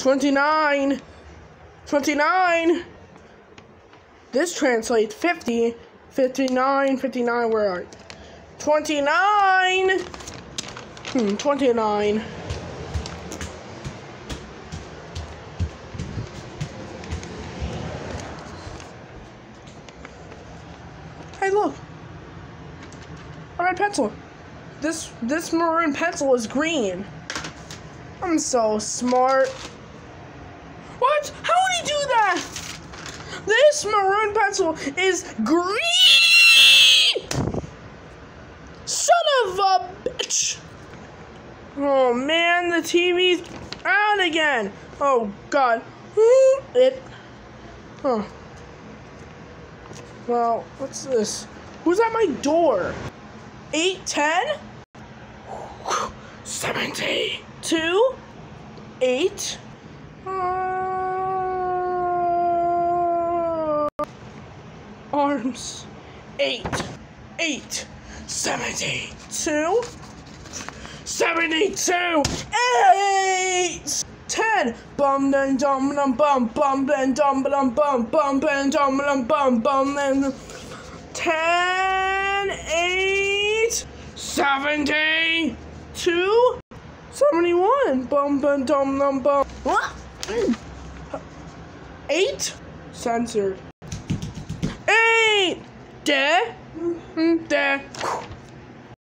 29, 29. This translates 50, 59, 59, where are you? 29. Hmm, 29. Hey, look. A red pencil. This this maroon pencil is green. I'm so smart. This maroon pencil is green! Son of a bitch! Oh man, the TV's out again. Oh god. It. Huh. Well, what's this? Who's at my door? 810? 70. 2? 8? Uh, arms. 8. 8. 72. 72. 8. 10. Bum dum dum dum bum bum dum dum dum bum bum dum dum dum bum bum dum. 10. 8. 70. 2. 71. Bum bum dum dum bum. What? 8. Censored. 8. De. De.